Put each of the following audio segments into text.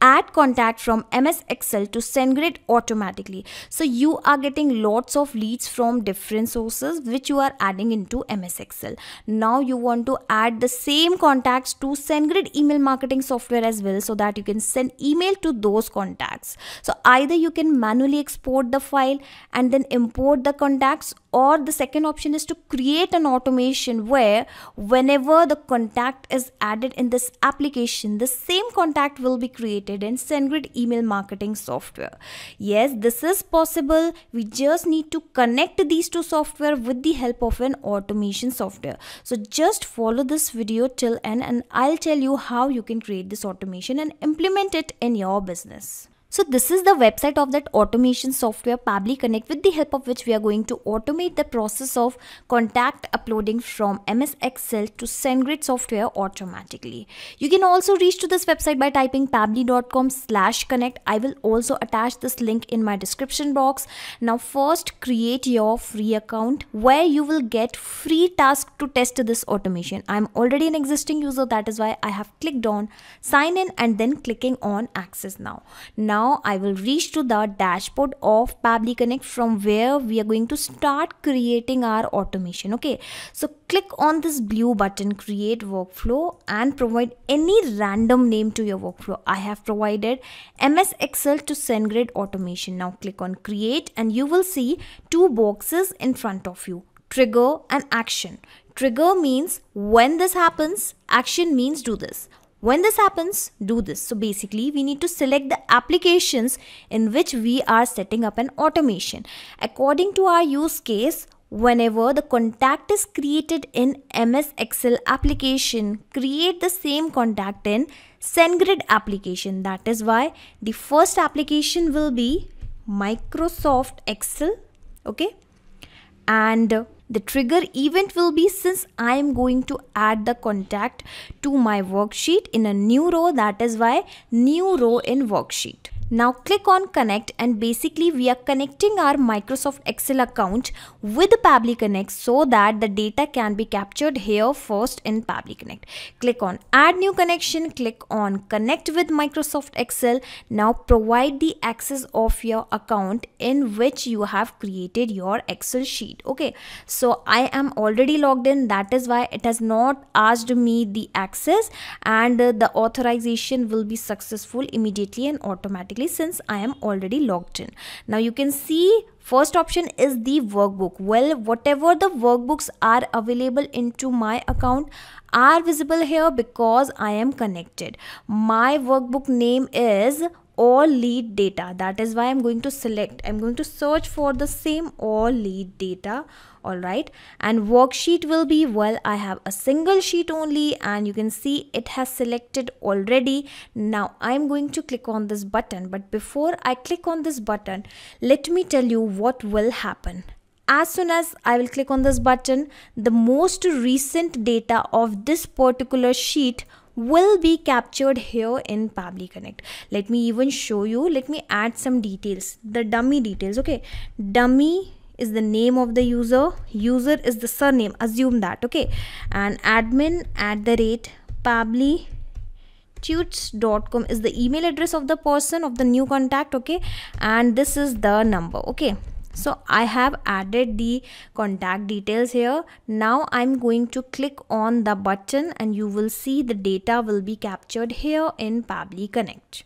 add contact from MS Excel to SendGrid automatically. So you are getting lots of leads from different sources which you are adding into MS Excel. Now you want to add the same contacts to SendGrid email marketing software as well so that you can send email to those contacts. So either you can manually export the file and then import the contacts or the second option is to create an automation where whenever the contact is added in this application the same contact will be created in SendGrid email marketing software. Yes, this is possible. We just need to connect these two software with the help of an automation software. So just follow this video till end and I'll tell you how you can create this automation and implement it in your business. So this is the website of that automation software Pabbly Connect with the help of which we are going to automate the process of contact uploading from MS Excel to SendGrid software automatically. You can also reach to this website by typing pabbly.com slash connect. I will also attach this link in my description box. Now first create your free account where you will get free task to test this automation. I'm already an existing user that is why I have clicked on sign in and then clicking on access now. Now now I will reach to the dashboard of Pabbly Connect from where we are going to start creating our automation. Okay, so click on this blue button, create workflow and provide any random name to your workflow. I have provided MS Excel to SendGrid automation. Now click on create and you will see two boxes in front of you trigger and action. Trigger means when this happens, action means do this. When this happens, do this. So basically, we need to select the applications in which we are setting up an automation. According to our use case, whenever the contact is created in MS Excel application, create the same contact in SendGrid application. That is why the first application will be Microsoft Excel. Okay. And the trigger event will be since I am going to add the contact to my worksheet in a new row that is why new row in worksheet. Now click on connect and basically we are connecting our Microsoft Excel account with Pabbly Connect so that the data can be captured here first in Pabbly Connect. Click on add new connection, click on connect with Microsoft Excel. Now provide the access of your account in which you have created your Excel sheet. Okay, so I am already logged in that is why it has not asked me the access and the authorization will be successful immediately and automatically since I am already logged in. Now you can see first option is the workbook. Well, whatever the workbooks are available into my account are visible here because I am connected. My workbook name is all lead data. That is why i'm going to select i'm going to search for the same all lead data all right? And worksheet will be well i have a single sheet only and you can see it has selected already. Now i'm going to click on this button but before i click on this button let me tell you what will happen. As soon as I will click on this button, the most recent data of this particular sheet will be captured here in Pabbly Connect. Let me even show you. Let me add some details. The dummy details. Okay. Dummy is the name of the user user is the surname assume that okay and admin at the rate pabbly tudes.com is the email address of the person of the new contact okay and this is the number okay so i have added the contact details here. Now i'm going to click on the button and you will see the data will be captured here in pabbly connect.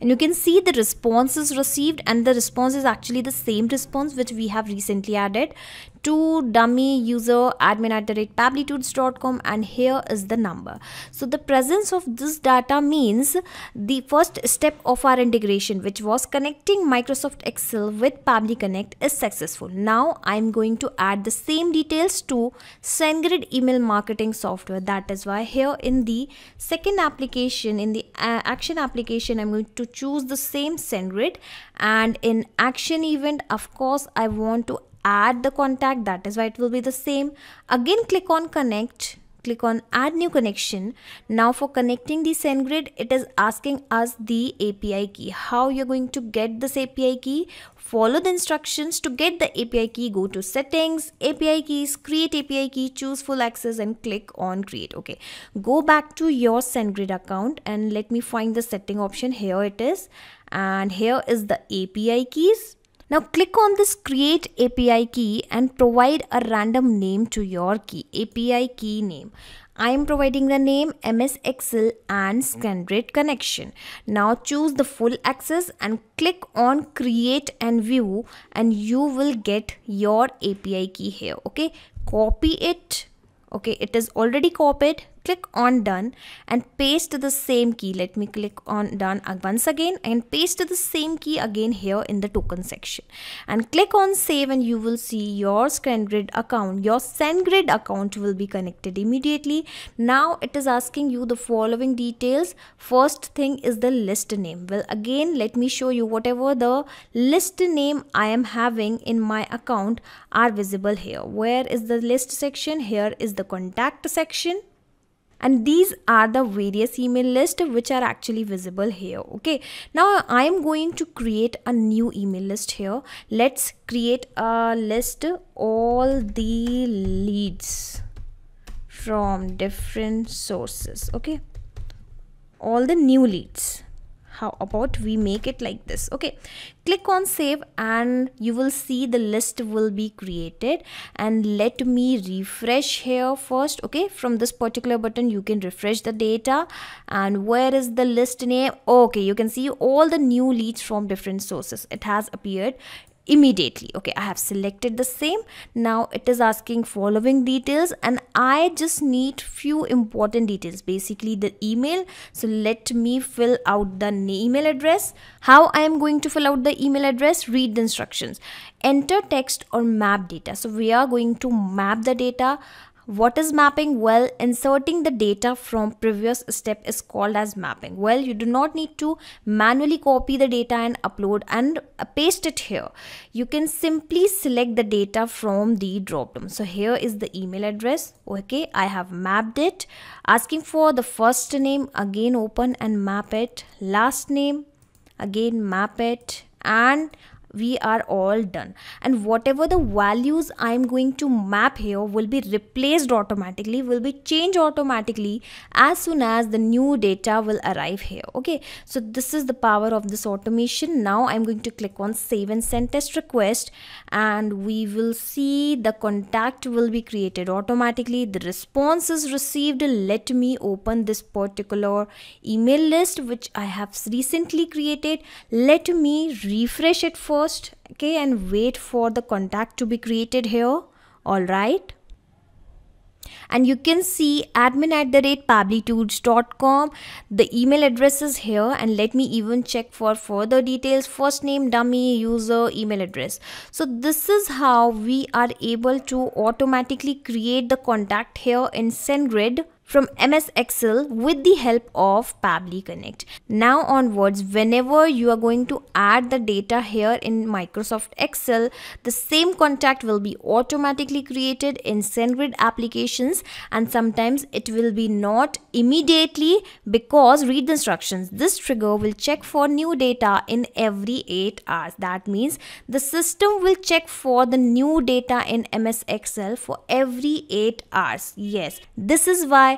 And you can see the responses received and the response is actually the same response which we have recently added to dummy user admin at the rate pabblytudes.com and here is the number. So the presence of this data means the first step of our integration which was connecting microsoft excel with pabbly connect is successful. Now i'm going to add the same details to sendgrid email marketing software. That is why here in the second application in the uh, action application i'm going to choose the same sendgrid. And in action event of course i want to add the contact that is why it will be the same. Again click on connect click on add new connection. Now for connecting the SendGrid it is asking us the API key. How you're going to get this API key? Follow the instructions to get the API key. Go to settings API keys create API key choose full access and click on create. Okay. Go back to your SendGrid account and let me find the setting option. Here it is. And here is the API keys now click on this create API key and provide a random name to your key, API key name. I am providing the name MS Excel and SendGrid connection. Now choose the full access and click on create and view and you will get your API key here. Okay, copy it. Okay, it is already copied click on done and paste the same key. Let me click on done once again and paste the same key again here in the token section. And click on save and you will see your SendGrid account. Your SendGrid account will be connected immediately. Now it is asking you the following details. First thing is the list name. Well again let me show you whatever the list name I am having in my account are visible here. Where is the list section? Here is the contact section and these are the various email list which are actually visible here okay? Now i am going to create a new email list here. Let's create a list all the leads from different sources okay? All the new leads how about we make it like this okay? Click on save and you will see the list will be created. And let me refresh here first okay? From this particular button you can refresh the data. And where is the list name? Okay you can see all the new leads from different sources. It has appeared immediately. Okay i have selected the same. Now it is asking following details and i just need few important details. Basically the email. So let me fill out the email address. How i am going to fill out the email address? Read the instructions. Enter text or map data. So we are going to map the data what is mapping? Well, inserting the data from previous step is called as mapping. Well, you do not need to manually copy the data and upload and paste it here. You can simply select the data from the drop down. So here is the email address. Okay, I have mapped it. Asking for the first name, again open and map it. Last name, again map it and we are all done. And whatever the values i'm going to map here will be replaced automatically will be changed automatically as soon as the new data will arrive here okay? So this is the power of this automation. Now i'm going to click on save and send test request and we will see the contact will be created automatically. The response is received. Let me open this particular email list which i have recently created. Let me refresh it for first okay and wait for the contact to be created here. All right? And you can see admin at the rate pabblytudes.com the email address is here and let me even check for further details. First name dummy user email address. So this is how we are able to automatically create the contact here in SendGrid from MS Excel with the help of Pabbly Connect. Now onwards, whenever you are going to add the data here in Microsoft Excel, the same contact will be automatically created in SendGrid applications and sometimes it will be not immediately because read the instructions. This trigger will check for new data in every 8 hours. That means the system will check for the new data in MS Excel for every 8 hours. Yes, this is why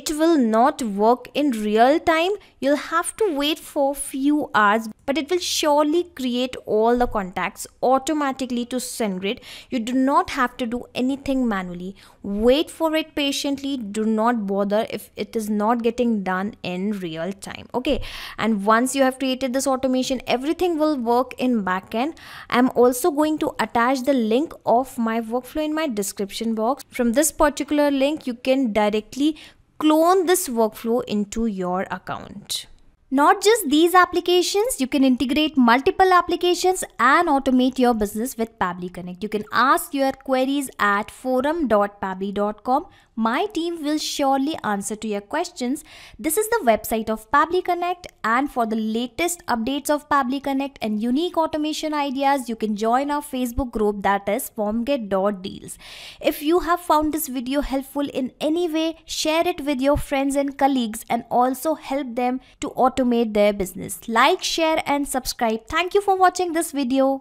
it will not work in real time you'll have to wait for few hours but it will surely create all the contacts automatically to SendGrid. You do not have to do anything manually. Wait for it patiently. Do not bother if it is not getting done in real time. Okay. And once you have created this automation, everything will work in backend. I'm also going to attach the link of my workflow in my description box. From this particular link, you can directly clone this workflow into your account. Not just these applications, you can integrate multiple applications and automate your business with Pabbly Connect. You can ask your queries at forum.pabbly.com. My team will surely answer to your questions. This is the website of Pabbly Connect and for the latest updates of Pabbly Connect and unique automation ideas, you can join our Facebook group that is formget.deals. If you have found this video helpful in any way, share it with your friends and colleagues and also help them to automate their business. Like, share and subscribe. Thank you for watching this video.